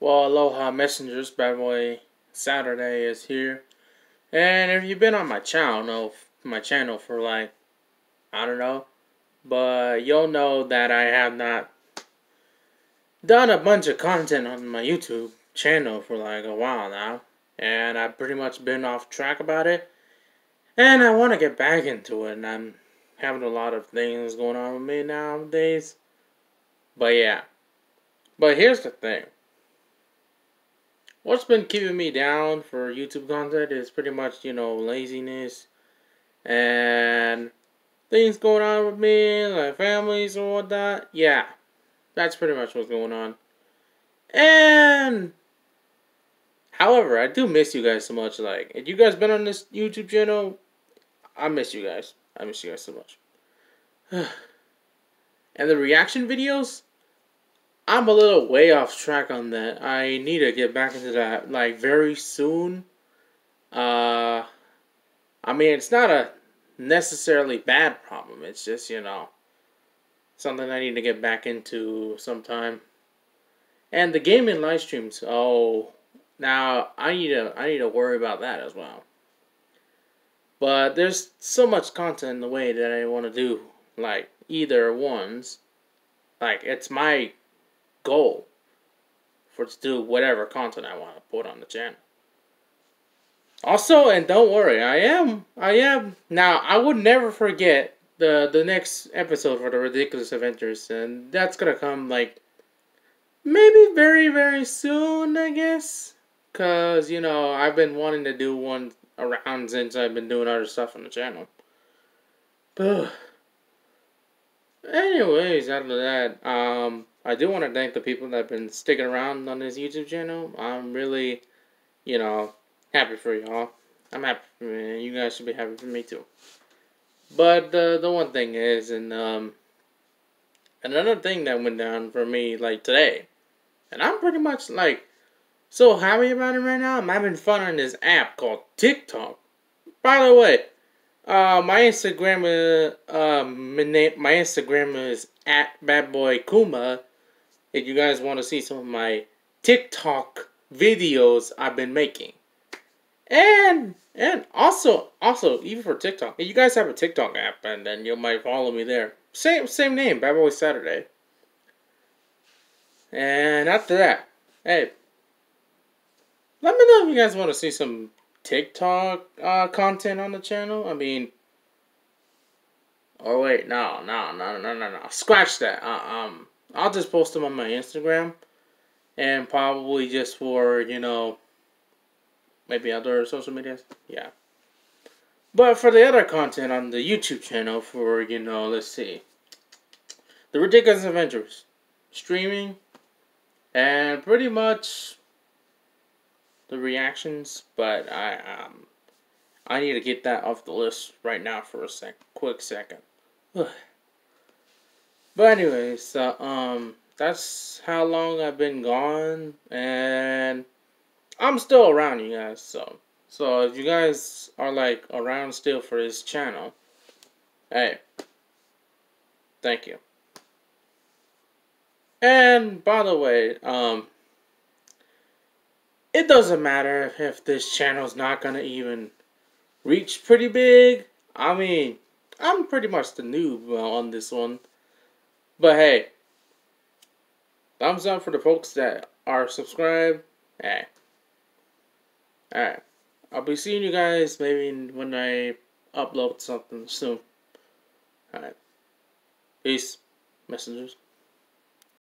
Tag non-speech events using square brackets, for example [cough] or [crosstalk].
Well, aloha messengers, bad boy Saturday is here. And if you've been on my channel, my channel for like, I don't know, but you'll know that I have not done a bunch of content on my YouTube channel for like a while now. And I've pretty much been off track about it. And I want to get back into it. And I'm having a lot of things going on with me nowadays. But yeah. But here's the thing. What's been keeping me down for YouTube content is pretty much, you know, laziness and things going on with me, like families or whatnot. Yeah. That's pretty much what's going on. And however, I do miss you guys so much. Like, if you guys been on this YouTube channel, I miss you guys. I miss you guys so much. [sighs] and the reaction videos, I'm a little way off track on that. I need to get back into that like very soon. Uh I mean, it's not a necessarily bad problem. It's just, you know, something I need to get back into sometime. And the gaming live streams. Oh, now I need to I need to worry about that as well. But there's so much content in the way that I want to do like either ones. Like it's my goal for to do whatever content I want to put on the channel. Also, and don't worry, I am, I am. Now, I would never forget the the next episode for the Ridiculous Adventures, and that's gonna come like maybe very very soon, I guess. Cause you know I've been wanting to do one around since I've been doing other stuff on the channel. But [sighs] anyways, after that, um, I do want to thank the people that have been sticking around on this YouTube channel. I'm really, you know, happy for y'all. I'm happy for me. You guys should be happy for me too. But the the one thing is, and um, another thing that went down for me like today, and I'm pretty much like so happy about it right now. I'm having fun on this app called TikTok. By the way, uh, my Instagram is uh, my, name, my Instagram is at badboy kuma if you guys want to see some of my TikTok videos I've been making. And and also also even for TikTok, if you guys have a TikTok app and then you might follow me there. Same same name, Bad Boy Saturday. And after that, hey, let me know if you guys want to see some TikTok uh, content on the channel. I mean, oh wait, no, no, no, no, no, no, scratch that. Uh, um, I'll just post them on my Instagram, and probably just for you know, maybe other social medias. Yeah. But for the other content on the YouTube channel, for you know, let's see, the Ridiculous Adventures, streaming, and pretty much the reactions. But I um, I need to get that off the list right now for a sec, quick second. But anyways, uh, um, that's how long I've been gone, and I'm still around, you guys. So, so if you guys are like around still for this channel, hey, thank you. And by the way, um, it doesn't matter if this channel's not gonna even reach pretty big. I mean, I'm pretty much the noob on this one. But hey, thumbs up for the folks that are subscribed. Hey. Alright. I'll be seeing you guys maybe when I upload something soon. Alright. Peace, messengers.